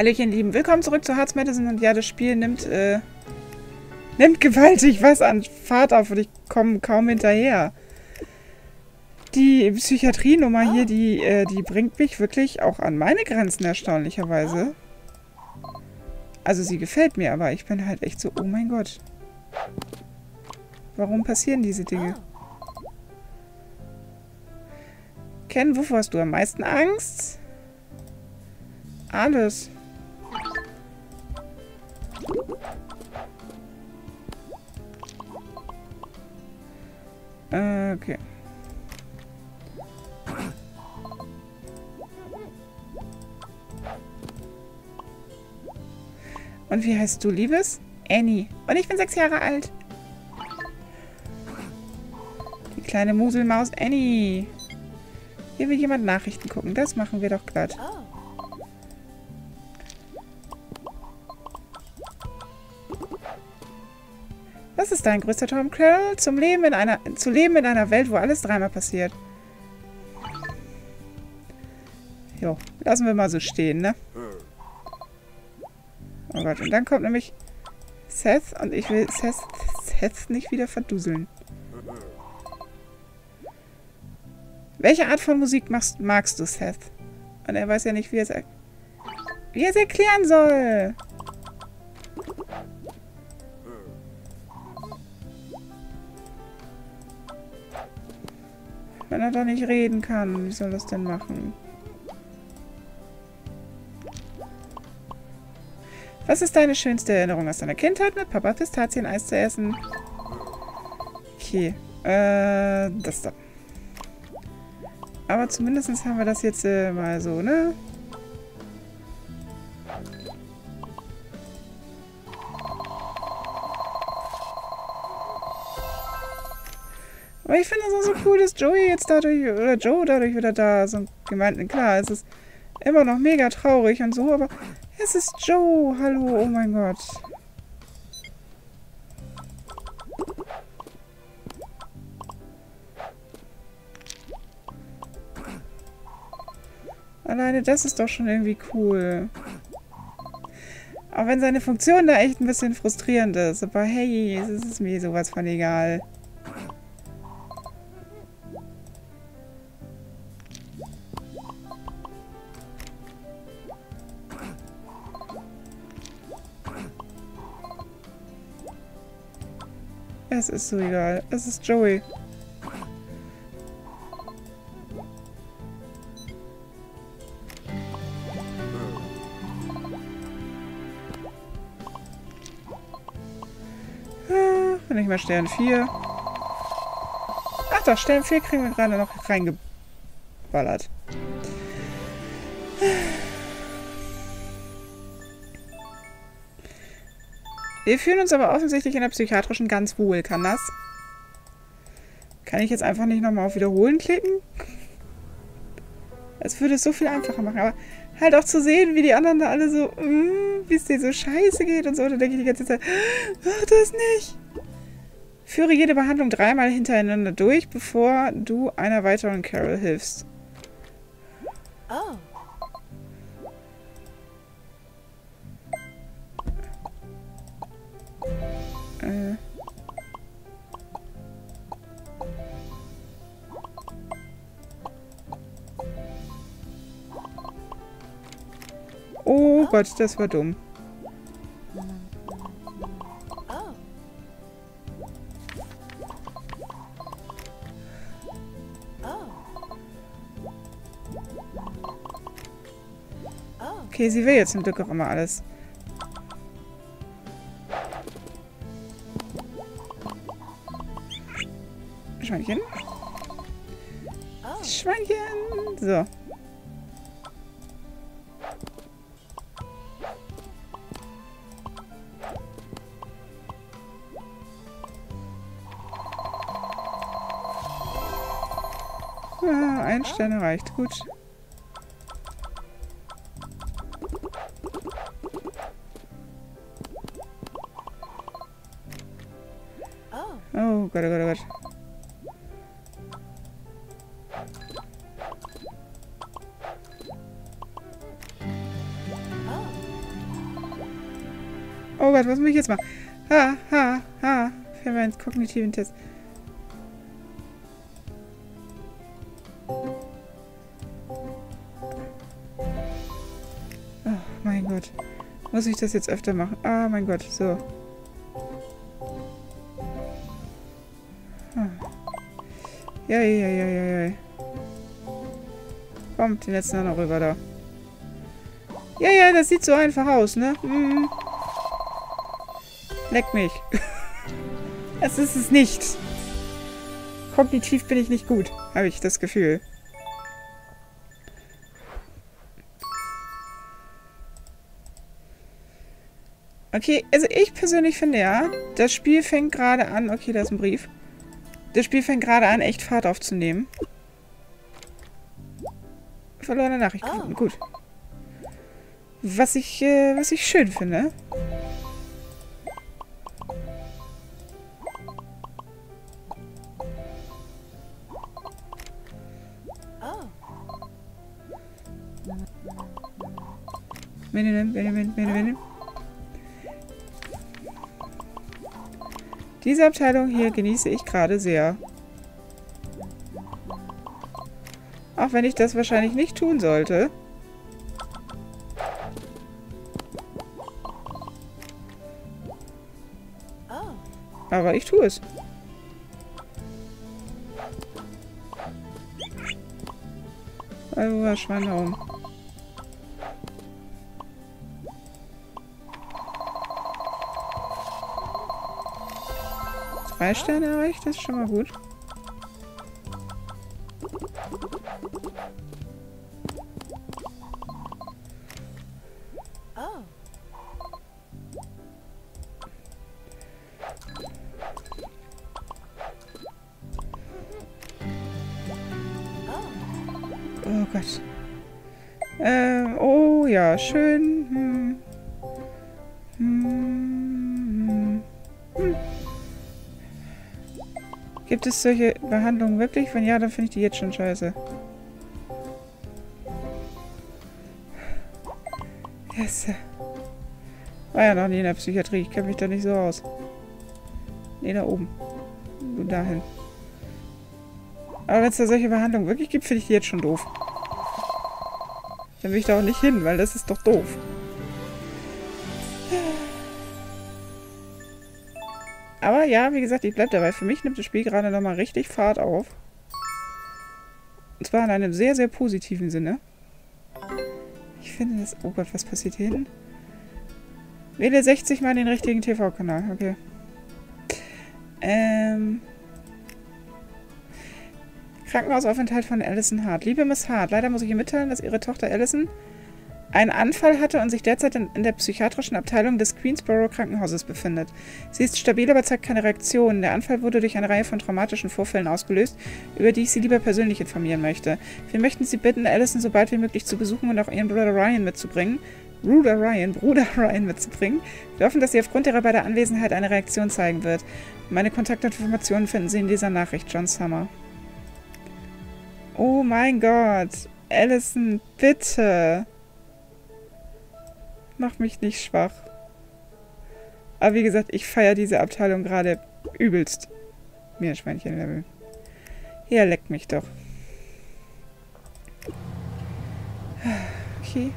Hallöchen, Lieben. Willkommen zurück zu Hearts Medicine. Und ja, das Spiel nimmt, äh, nimmt gewaltig was an Fahrt auf und ich komme kaum hinterher. Die Psychiatrienummer hier, die, äh, die bringt mich wirklich auch an meine Grenzen, erstaunlicherweise. Also sie gefällt mir, aber ich bin halt echt so, oh mein Gott. Warum passieren diese Dinge? Ken, wovor hast du am meisten Angst? Alles. Okay. Und wie heißt du, Liebes? Annie. Und ich bin sechs Jahre alt. Die kleine Muselmaus Annie. Hier will jemand Nachrichten gucken. Das machen wir doch glatt. Ist dein größter Traum, Carol? Zum Leben in einer, zu leben in einer Welt, wo alles dreimal passiert. Jo, lassen wir mal so stehen, ne? Oh Gott, und dann kommt nämlich Seth und ich will Seth, Seth nicht wieder verduseln. Welche Art von Musik machst, magst du, Seth? Und er weiß ja nicht, wie er es, er erklären soll. Er doch nicht reden kann, wie soll das denn machen? Was ist deine schönste Erinnerung aus deiner Kindheit, mit Papa Pistazieneis zu essen? Okay, äh, das da. Aber zumindest haben wir das jetzt äh, mal so, ne? Joey jetzt dadurch, oder Joe dadurch wieder da so gemeint, klar, es ist immer noch mega traurig und so, aber es ist Joe. Hallo, oh mein Gott. Alleine das ist doch schon irgendwie cool. Auch wenn seine Funktion da echt ein bisschen frustrierend ist. Aber hey, es ist mir sowas von egal. Es ist so egal. Es ist Joey. Ah, nicht mal Stern 4. Ach doch, Stern 4 kriegen wir gerade noch reingeballert. Wir fühlen uns aber offensichtlich in der psychiatrischen ganz wohl. Kann das? Kann ich jetzt einfach nicht nochmal auf Wiederholen klicken? Das würde es so viel einfacher machen. Aber halt auch zu sehen, wie die anderen da alle so, mm, wie es dir so scheiße geht und so. Da denke ich die ganze Zeit, mach das nicht. Führe jede Behandlung dreimal hintereinander durch, bevor du einer weiteren Carol hilfst. Oh. Äh. Oh Gott, das war dumm. Okay, sie will jetzt zum Glück auch immer alles. Schweinchen. Schweinchen. So. Ah, ein Stern reicht. Gut. Was muss ich jetzt machen? Ha, ha, ha. Für meinen kognitiven Test. Oh mein Gott. Muss ich das jetzt öfter machen? Ah, mein Gott. So. Hm. Ja, ja, ja, ja, ja. Kommt, den letzten noch rüber da. Ja, ja, das sieht so einfach aus, ne? Hm. Leck mich. Es ist es nicht. Kognitiv bin ich nicht gut, habe ich das Gefühl. Okay, also ich persönlich finde ja, das Spiel fängt gerade an... Okay, da ist ein Brief. Das Spiel fängt gerade an, echt Fahrt aufzunehmen. Verlorene Nachricht. Oh. Gut. Was ich, äh, was ich schön finde. Benjamin, Benjamin, Benjamin. Diese Abteilung hier genieße ich gerade sehr. Auch wenn ich das wahrscheinlich nicht tun sollte. Aber ich tue es. Also war Drei Sterne erreicht, das ist schon mal gut. Oh Gott. Ähm, oh ja, schön. Hm. Gibt es solche Behandlungen wirklich? Wenn ja, dann finde ich die jetzt schon scheiße. Yes. War ja noch nie in der Psychiatrie. Ich kenne mich da nicht so aus. Nee, da oben. Du dahin. Aber wenn es da solche Behandlungen wirklich gibt, finde ich die jetzt schon doof. Dann will ich da auch nicht hin, weil das ist doch doof. Aber ja, wie gesagt, ich bleibe dabei. Für mich nimmt das Spiel gerade nochmal richtig Fahrt auf. Und zwar in einem sehr, sehr positiven Sinne. Ich finde das... Oh Gott, was passiert hier hinten? Wähle 60 mal den richtigen TV-Kanal. Okay. Ähm... Krankenhausaufenthalt von Alison Hart. Liebe Miss Hart, leider muss ich Ihnen mitteilen, dass Ihre Tochter Alison einen Anfall hatte und sich derzeit in, in, der psychiatrischen Abteilung des Queensborough Krankenhauses befindet. Sie ist stabil, aber zeigt keine Reaktion. Der Anfall wurde durch eine Reihe von traumatischen Vorfällen ausgelöst, über die ich Sie lieber persönlich informieren möchte. Wir möchten Sie bitten, Alison so bald wie möglich zu besuchen und auch Ihren Bruder Ryan mitzubringen. Bruder Ryan, Bruder Ryan mitzubringen. Wir hoffen, dass sie aufgrund ihrer bei der Anwesenheit eine Reaktion zeigen wird. Meine Kontaktinformationen finden Sie in dieser Nachricht, John Summer. Oh mein Gott. Allison, bitte. Mach mich nicht schwach. Aber wie gesagt, ich feiere diese Abteilung gerade übelst. Meerschweinchen-Level. Ja, leckt mich doch. Okay.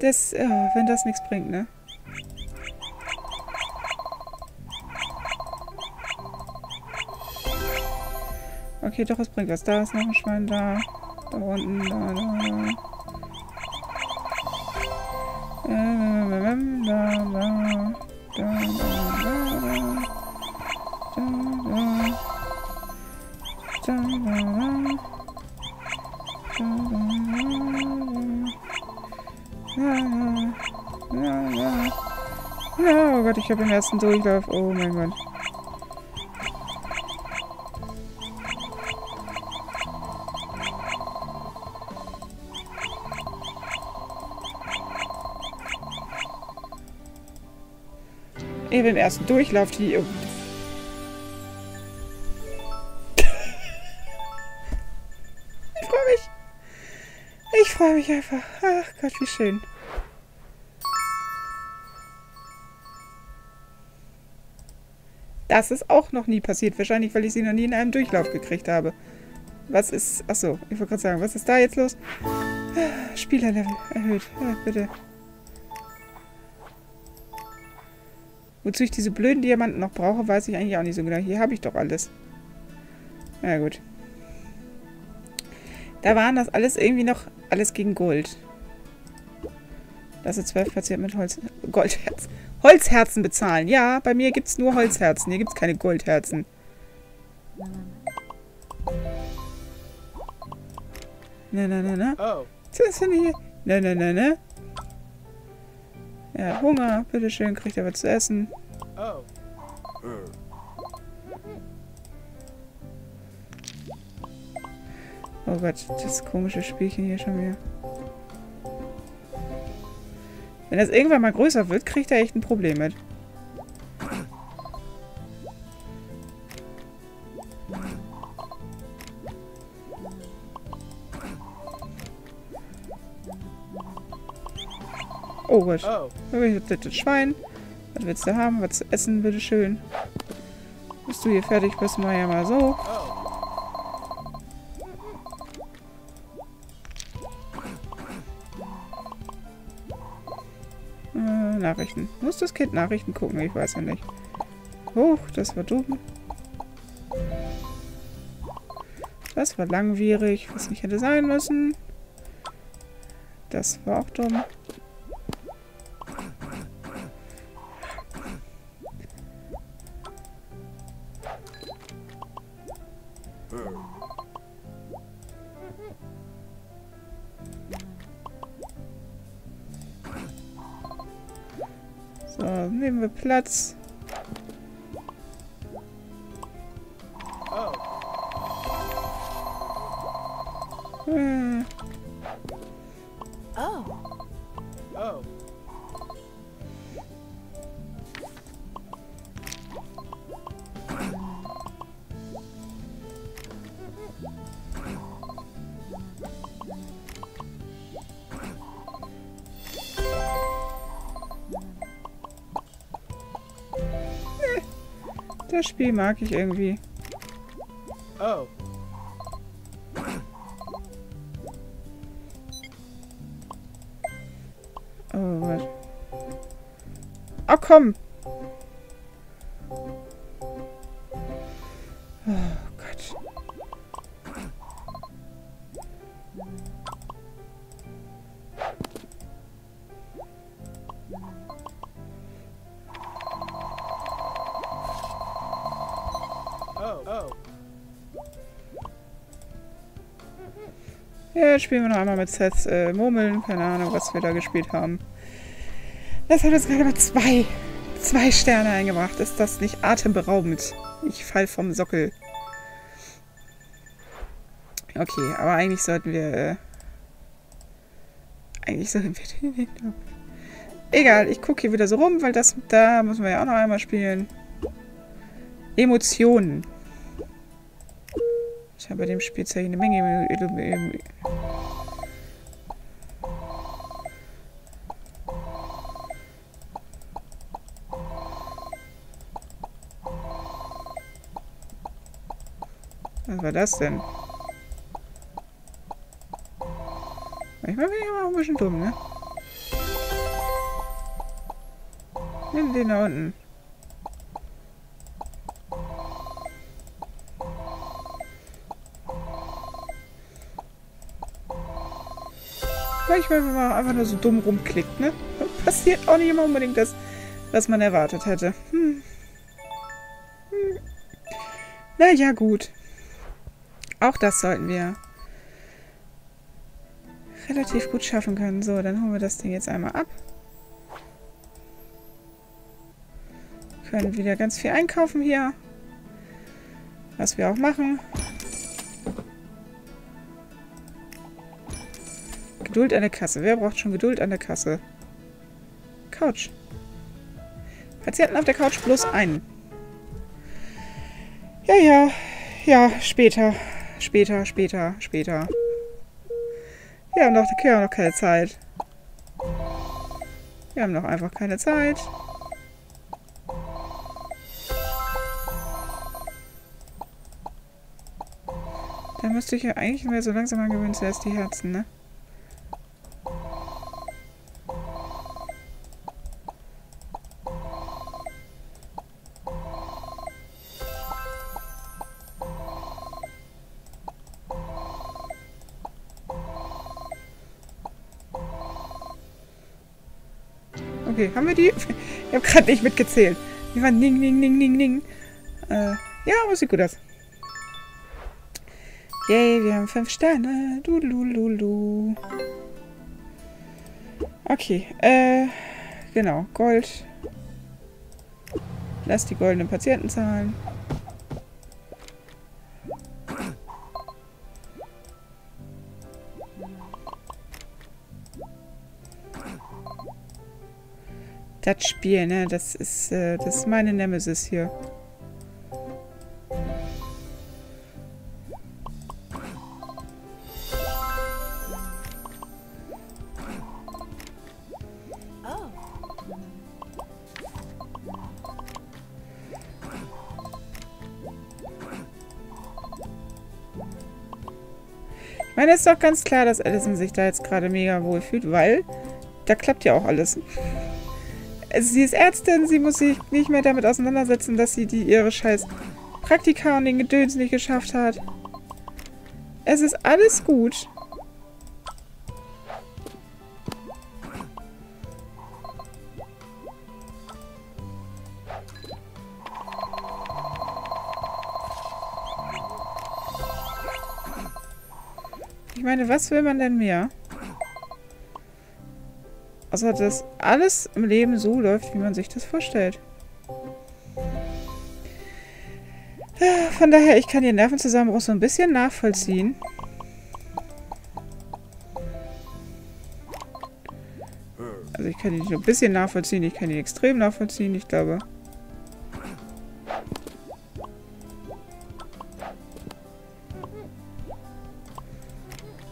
Das, oh, wenn das nichts bringt, ne? Okay, doch, es bringt was. Da ist noch ein Schwein da. Da unten, da, da, da. Oh Gott, ich habe den ersten Durchlauf. Oh mein Gott. ihr den ersten Durchlauf, die... ich freue mich. Ich freue mich einfach. Ach Gott, wie schön. Das ist auch noch nie passiert. Wahrscheinlich, weil ich sie noch nie in einem Durchlauf gekriegt habe. Was ist... Achso, ich wollte gerade sagen, was ist da jetzt los? Ah, Spielerlevel erhöht. Ja, bitte. Wozu ich diese blöden Diamanten noch brauche, weiß ich eigentlich auch nicht so genau. Hier habe ich doch alles. Na gut. Da waren das alles irgendwie noch alles gegen Gold. Das ist 12 passiert mit Holz. Goldherz. Holzherzen bezahlen. Ja, bei mir gibt es nur Holzherzen. Hier gibt es keine Goldherzen. Na, na, na, na. Oh. Das finde ich. Na, na, na, na. Ja, Hunger. Bitteschön, kriegt er was zu essen. Oh. Oh Gott, das komische Spielchen hier schon wieder. Wenn das irgendwann mal größer wird, kriegt er echt ein Problem mit. Oh Gott. Oh. Das Schwein. Was willst du haben? Was zu essen, bitteschön. Bist du hier fertig? Bist du mal ja mal so. Äh, Nachrichten. Muss das Kind Nachrichten gucken? Ich weiß ja nicht. Hoch, das war dumm. Das war langwierig, was nicht hätte sein müssen. Das war auch dumm. So, nehmen wir Platz. Das Spiel mag ich irgendwie. Oh. Oh Gott. Oh, komm! Spielen wir noch einmal mit Seths äh, Murmeln. Keine Ahnung, was wir da gespielt haben. Das hat jetzt gerade mal zwei, zwei Sterne eingebracht. Ist das nicht atemberaubend? Ich fall vom Sockel. Okay, aber eigentlich sollten wir... Äh, eigentlich sollten wir. Egal, ich gucke hier wieder so rum, weil das da müssen wir ja auch noch einmal spielen. Emotionen. Ich habe bei dem Spielzeug eine Menge... Was war das denn? Manchmal bin ich aber auch ein bisschen dumm, ne? Nimm den da unten. Manchmal, wenn man einfach nur so dumm rumklickt, ne? Passiert auch nicht immer unbedingt das, was man erwartet hätte. Hm. Hm. Naja, gut. Auch das sollten wir relativ gut schaffen können. So, dann holen wir das Ding jetzt einmal ab. Können wieder ganz viel einkaufen hier. Was wir auch machen. Geduld an der Kasse. Wer braucht schon Geduld an der Kasse? Couch. Patienten auf der Couch plus einen. Ja, ja. Ja, später. Später, später, später. Wir haben doch, wir haben noch keine Zeit. Wir haben doch einfach keine Zeit. Da müsste ich ja eigentlich mehr so langsam angewöhnen, zuerst die Herzen, ne? Okay, haben wir die? Ich habe gerade nicht mitgezählt. Die waren ning, ning, ning, ning, ning. Äh, ja, aber sieht gut aus. Yay, wir haben fünf Sterne. Du, du, du, du. Okay, äh, genau, Gold. Lass die goldenen Patienten zahlen. Das Spiel, ne, das ist, äh, das ist meine Nemesis hier. Ich meine, ist doch ganz klar, dass Allison sich da jetzt gerade mega wohl fühlt, weil da klappt ja auch alles. Also sie ist Ärztin, sie muss sich nicht mehr damit auseinandersetzen, dass sie die ihre scheiß Praktika und den Gedöns nicht geschafft hat. Es ist alles gut. Ich meine, was will man denn mehr? Außer, dass alles im Leben so läuft, wie man sich das vorstellt. Von daher, ich kann den Nervenzusammenbruch so ein bisschen nachvollziehen. Also ich kann ihn nur ein bisschen nachvollziehen, ich kann ihn extrem nachvollziehen, ich glaube.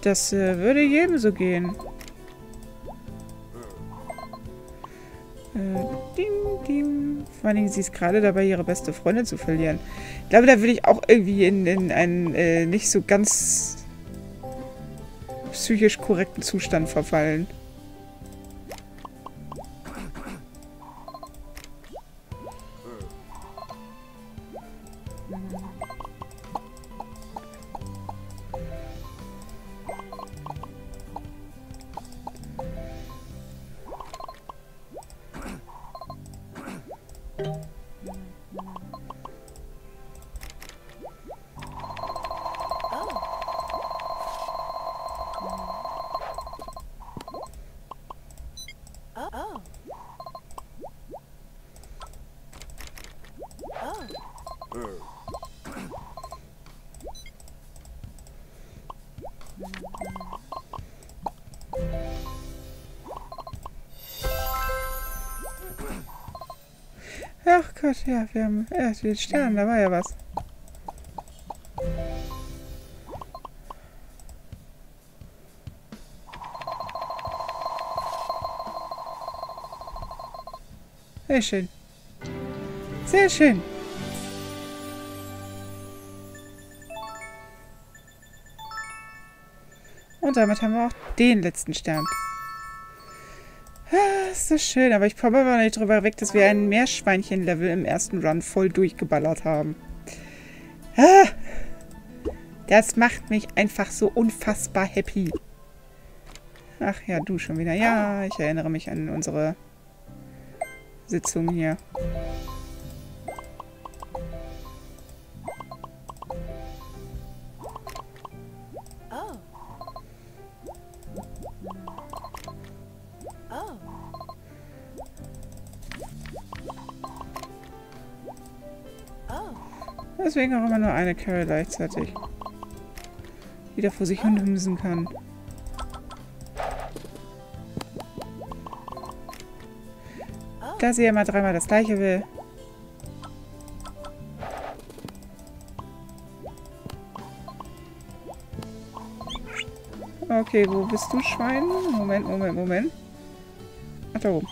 Das äh, würde jedem so gehen. Vor allen Dingen, sie ist gerade dabei, ihre beste Freundin zu verlieren. Ich glaube, da würde ich auch irgendwie in, in einen äh, nicht so ganz psychisch korrekten Zustand verfallen. Ach Gott, ja, wir haben ja, die Sterne, da war ja was. Sehr schön. Sehr schön. Und damit haben wir auch den letzten Stern. Ist das schön, aber ich komme aber nicht drüber weg, dass wir ein Meerschweinchen-Level im ersten Run voll durchgeballert haben. Ah, das macht mich einfach so unfassbar happy. Ach ja, du schon wieder. Ja, ich erinnere mich an unsere Sitzung hier. Deswegen auch immer nur eine Carry gleichzeitig. Die da vor sich hin hümsen kann. Da sie ja mal dreimal das gleiche will. Okay, wo bist du, Schwein? Moment, Moment, Moment. Ach, da oben.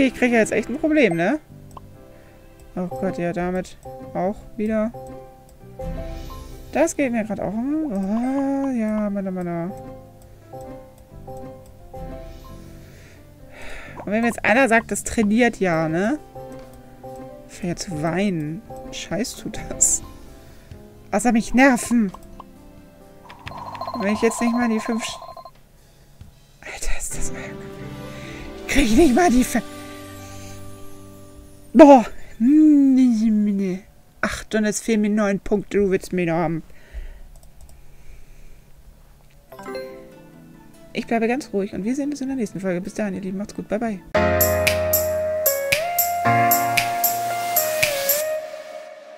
Okay, ich kriege jetzt echt ein Problem, ne? Oh Gott, ja, damit auch wieder. Das geht mir gerade auch. Oh, ja, meine, meine. Und wenn jetzt einer sagt, das trainiert ja, ne? Fährt zu weinen. Scheiß tut das. Außer mich nerven. Und wenn ich jetzt nicht mal die fünf... Alter, ist das... Krieg ich nicht mal die... Fe Boah. Acht und es fehlen mir neun Punkte. Du willst mich noch haben. Ich bleibe ganz ruhig und wir sehen uns in der nächsten Folge. Bis dahin, ihr Lieben. Macht's gut. Bye, bye.